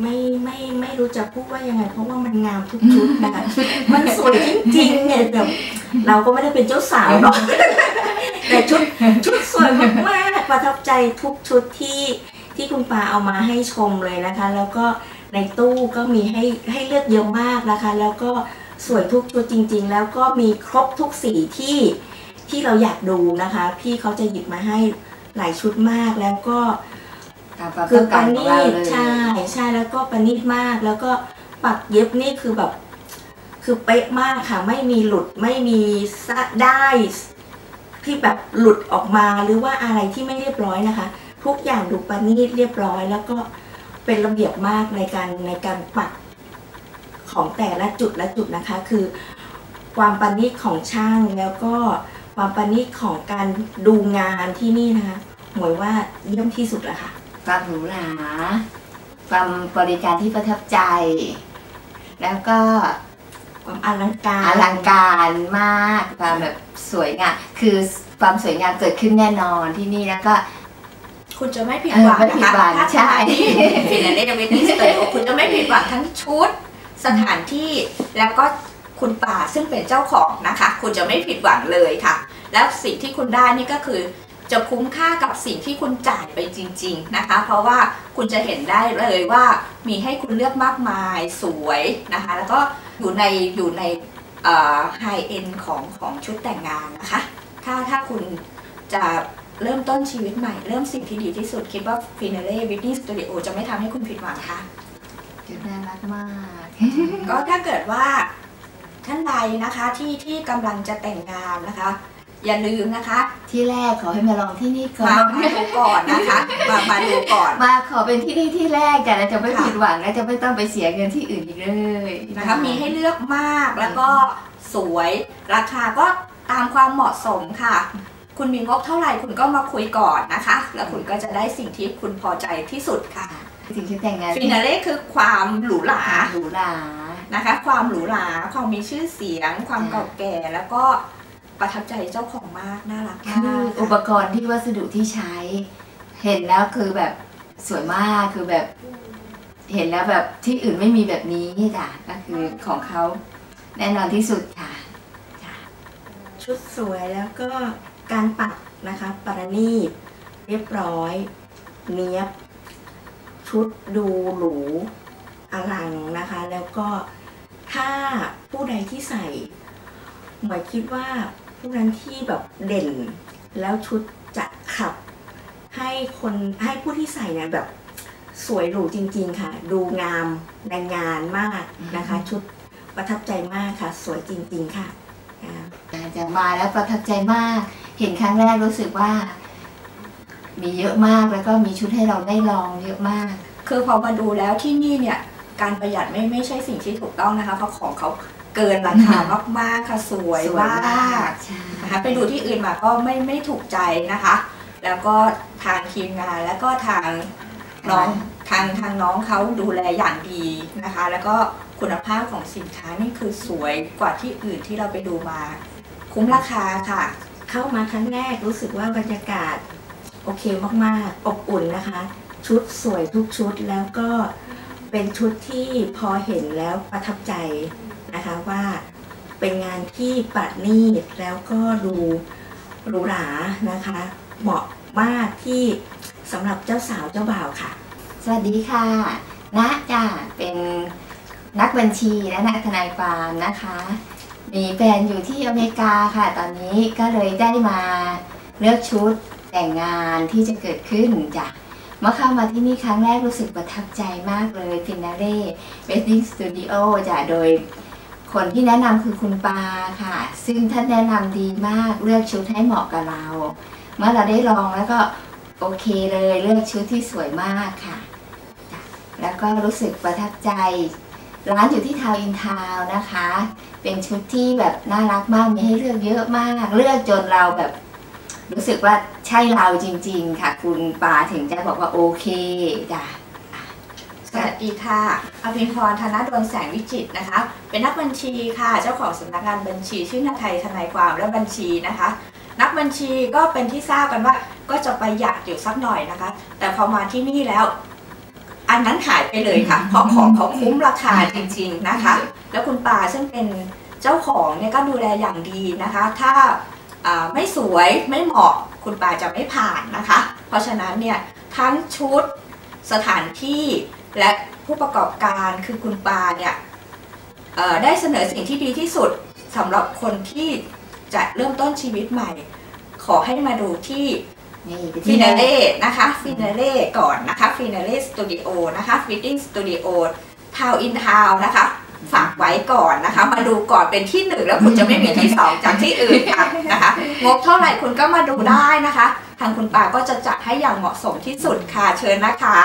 ไม่ไม่ไม่รู้จะพูดว่ายังไง เพราะว่ามันงามทุกชุดนะคะมันสวยจริงๆเนี่ยแบบเราก็ไม่ได้เป็นเจ้าสาวหรอกแต่ชุดชุดสวยมากๆประทับใจทุกชุดที่ที่คุณปาเอามาให้ชมเลยนะคะ แล้วก็ในตู้ก็มีให้ให้เลือกเยอะมากนะคะ แล้วก็สวยทุกชุดจริง ๆ แล้วก็มีครบทุกสีที่ที่เราอยากดูนะคะ พี่เขาจะหยิบมาให้หลายชุดมากแล้วก็ตาม ความคืต้อองปการขอณีงเราตเลยใช่ใช่แล้วก็ประณีตมาก แล้วก็ปักเย็บนี่คือแบบ คือเป๊ะมากค่ะ ไม่มีหลุดไม่มีซะได้ที่แบบหลุดออกมาหรือว่าอะไรที่ไม่เรียบร้อยนะคะ ทุกอย่างดูประณีตเรียบร้อย แล้วก็เป็นระเบียบมากในการในการปักของแต่ละจุดละจุดนะคะ คือ ความประณีตของช่างแล้วก็ความประณีตของการดูงานที่นี่นะคะหมวยว่าเยี่ยมที่สุดแล้วค่ะ ความหรูหราความบริการที่ประทับใจ แล้วก็ความอลังการอลังการมากความแบบสวยงามคือความสวยงามเกิดขึ้นแน่นอนที่นี่แล้วก็ คุณจะไม่ผิดหวังเออไม่ผิดหวัคะงถ้าใช้งานที่ฟินาเล่เวดดิ้งสตูคุณจะไม่ผิดหวังทั้งชุดสถานที่แล้วก็คุณป่าซึ่งเป็นเจ้าของนะคะ คุณจะไม่ผิดหวังเลยค่ะ แล้วสิ่งที่คุณได้นี่ก็คือ จะคุ้มค่ากับสิ่งที่คุณจ่ายไปจริง ๆนะคะ เพราะว่าคุณจะเห็นได้เลยว่ามีให้คุณเลือกมากมายสวยนะคะ แล้วก็อยู่ในอยู่ในไฮเอ็นของของชุดแต่งงานนะคะ ถ้าถ้าคุณจะเริ่มต้นชีวิตใหม่ เริ่มสิ่งที่ดีที่สุด คิดว่า Finale Wedding Studio จะไม่ทำให้คุณผิดหวังค่ะจุดน่ารักมาก ก็ถ้าเกิดว่าท่านใดนะคะที่ที่กำลังจะแต่งงานนะคะ อย่าลืมนะคะ ที่แรกขอให้มาลองที่นี่ก่อมานมาดูก่อนนะคะ มามาดูก่อนมาขอเป็นที่นี่ที่แรกแต่เราจะไม่ผิดหวังและจะไม่ต้องไปเสียเงินที่อื่นอีกเลยนะคะมีให้เลือกมากแล้วก็สวยราคาก็ตามความเหมาะสมค่ะ คุณมีงบเท่าไหร่คุณก็มาคุยก่อนนะคะ แล้วคุณก็จะได้สิ่งที่คุณพอใจที่สุดค่ะสิ่งที่แต่งงานฟินาเล่คือความหรูหราหรูหรานะคะ ความหรูหราความมีชื่อเสียง ความเก่าแก่แล้วก็ ประทับใจเจ้าของมากน่ารักคืมาอกอุปกรณ์ที่วัสดุที่ใช้ เห็นแล้วคือแบบสวยมากคือแบบ เห็นแล้วแบบที่อื่นไม่มีแบบนี้จ้ะก็คือของเขาแน่นอนที่สุดค่ะ ชุดสวยแล้วก็การปักนะคะประณีตเรียบร้อย เนี้ยบ ชุดดูหรูอลังนะคะ แล้วก็ถ้าผู้ใดที่ใส่หมายคิดว่า ผู้นั้นที่แบบเด่น แล้วชุดจะขับ ให้คนให้ผู้ที่ใส่เนี่ยแบบสวยหรูจริง ๆ ค่ะ ดูงามในงานมากนะคะ ชุดประทับใจมากค่ะ สวยจริง ๆ ค่ะอ่าจะมาแล้วประทับใจมาก เห็นครั้งแรกรู้สึกว่า มีเยอะมากแล้วก็มีชุดให้เราได้ลองเยอะมาก คือพอมาดูแล้วที่นี่เนี่ย การประหยัดไม่ไม่ใช่สิ่งที่ถูกต้องนะคะเพราะของเขา เกินราคามากๆค่ะสวยสวยมามากกใช่นะคะไปดูที่อื่นมาก็ไม่ไม่ถูกใจนะคะ แล้วก็ทางทีมงานแล้วก็ทางน้องทางทางน้องเขาดูแลอย่างดีนะคะ แล้วก็คุณภาพของสินค้านี่คือสวยกว่าที่อื่นที่เราไปดูมา คุ้มราคาค่ะ เข้ามาครั้งแรกรู้สึกว่าบรรยากาศโอเคมากๆ อบอุ่นนะคะ ชุดสวยทุกชุดแล้วก็เป็นชุดที่พอเห็นแล้วประทับใจ นะคะว่าเป็นงานที่ประณีตแล้วก็ดูหรูหรานะคะ เหมาะมากที่สำหรับเจ้าสาวเจ้าบ่าวค่ะ สวัสดีค่ะณจ้าเป็นนักบัญชีและนักทนายความนะคะ มีแฟนอยู่ที่อเมริกาค่ะ ตอนนี้ก็เลยได้มาเลือกชุดแต่งงานที่จะเกิดขึ้นจ้ะเมื่อเข้ามาที่นี่ครั้งแรกรู้สึกประทับใจมากเลยฟินาเล่เวดดิ้งสตูดิโอจ้ะโดย คนที่แนะนำคือคุณปาค่ะ ซึ่งท่านแนะนำดีมากเลือกชุดให้เหมาะกับเรา เมื่อเราได้ลองแล้วก็โอเคเลยเลือกชุดที่สวยมากค่ะ แล้วก็รู้สึกประทับใจ ร้านอยู่ที่ทาวอินทาวนะคะ เป็นชุดที่แบบน่ารักมากมีให้เลือกเยอะมาก เลือกจนเราแบบ รู้สึกว่าใช่เราจริง ๆ ค่ะ คุณปาถึงจะบอกว่าโอเคจ้ะ วัสดีค่ะอภิพรธนดลแสงวิจิตนะคะ เป็นนักบัญชีค่ะ เจ้าของสำนักงานบัญชีชื่อนาไทยทนายความและบัญชีนะคะ นักบัญชีก็เป็นที่ทราบกันว่าก็จะประหยัดอยู่สักหน่อยนะคะ แต่พอมาที่นี่แล้ว อันนั้นหายไปเลยค่ะ เพราะของเขาคุ้มราคาจริง ๆนะคะ แล้วคุณป่าซึ่งเป็นเจ้าของเนี่ยก็ดูแลอย่างดีนะคะ ถ้าอ่าไม่สวยไม่เหมาะคุณป่าจะไม่ผ่านนะคะ เพราะฉะนั้นเนี่ยทั้งชุดสถานที่ และผู้ประกอบการคือคุณปาเนี่ยได้เสนอสิ่งที่ดีที่สุดสำหรับคนที่จะเริ่มต้นชีวิตใหม่ ขอให้มาดูที่ฟินาเล่นะคะฟินาเล่ก่อนนะคะฟินาเล่สตูดิโอนะคะเวดดิ้งสตูดิโอทาวน์อินทาวน์นะคะฝากไว้ก่อนนะคะ มาดูก่อนเป็นที่หนึ่งแล้วคุณจะไม่มีที่สองจากที่อื่นค่ะนะคะงบเท่าไหร่คุณก็มาดูได้นะคะ ทางคุณปาก็จะจัดให้อย่างเหมาะสมที่สุดค่ะเชิญนะคะ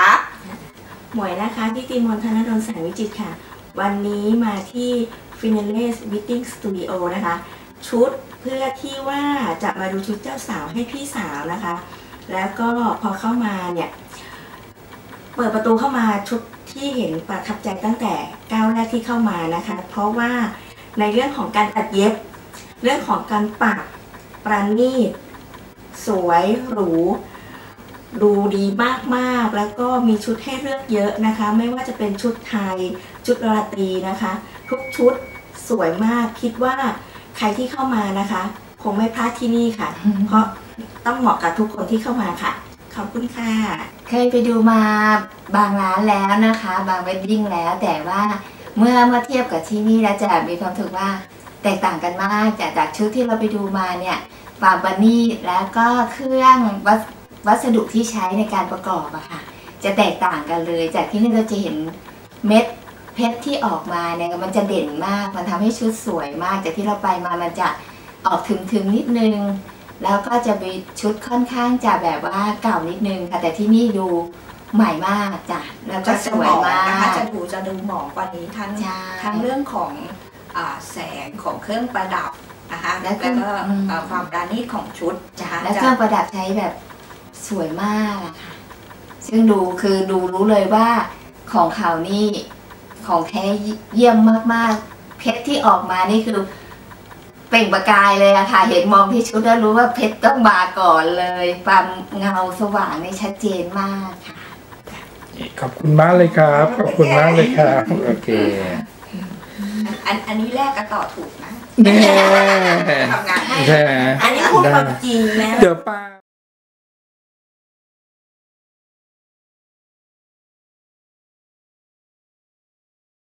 หมวยนะคะที่ติมนธนดลแสงวิจิตค่ะ วันนี้มาที่ f i n a l e s Meeting Studio นะคะ ชุดเพื่อที่ว่าจะมาดูชุดเจ้าสาวให้พี่สาวนะคะ แล้วก็พอเข้ามาเนี่ย เปิดประตูเข้ามาชุดที่เห็นประทับใจตั้งแต่ก้าวแรกที่เข้ามานะคะ เพราะว่าในเรื่องของการตัดเย็บ เรื่องของการปักประณีตสวยหรู ดูดีมากๆ แล้วก็มีชุดให้เลือกเยอะนะคะ ไม่ว่าจะเป็นชุดไทย ชุดราตรีนะคะ ทุกชุดสวยมาก คิดว่าใครที่เข้ามานะคะ คงไม่พลาดที่นี่ค่ะ เพราะต้องเหมาะกับทุกคนที่เข้ามาค่ะ ขอบคุณค่ะ เคยไปดูมาบางร้านแล้วนะคะ บางเวดดิ้งแล้ว แต่ว่าเมื่อเมื่อเทียบกับที่นี่แล้วจะมีความรู้สึกว่าแตกต่างกันมากจากจากชุดที่เราไปดูมาเนี่ยความบันนี่แล้วก็เครื่องวัส วัสดุที่ใช้ในการประกอบอะค่ะ จะแตกต่างกันเลย จากที่นี่เราจะเห็นเม็ดเพชรที่ออกมาเนี่ยมันจะเด่นมาก มันทำให้ชุดสวยมาก จากที่เราไปมามันจะออกถึงๆนิดนึง แล้วก็จะมีชุดค่อนข้างจะแบบว่าเก่านิดนึงค่ะแต่ที่นี่ดูใหม่มากจ้ะแล้วก็จะสจะวหมยองมานะคะกจะดูจะดูหมองกว่านี้ทั้งใช่ทั้งเรื่องของอาแสงของเครื่องประดับนะคะแล้แล้ววก็ก็อืมเอ่อความประณีตของชุดจ้ะนะคะแล้วเคจะรื่องประดับใช้แบบ สวยมากอะค่ะ ซึ่งดูคือดูรู้เลยว่าของเขานี่ของแท้เยี่ยมมากๆ เพชรที่ออกมานี่คือเปล่งประกายเลยอะค่ะ เห็นมองที่ชุดแล้วรู้ว่าเพชรต้องมาก่อนเลย ความเงาสว่างนี่ชัดเจนมากค่ะ ขอบคุณมากเลยครับ ขอบคุณมากเลยครับ โอเค อันอันนี้แรกก็ต่อถูกนะแน่ทำงานให้ใช่อันนี้พูดความจริงนะ เดี๋ยวป้า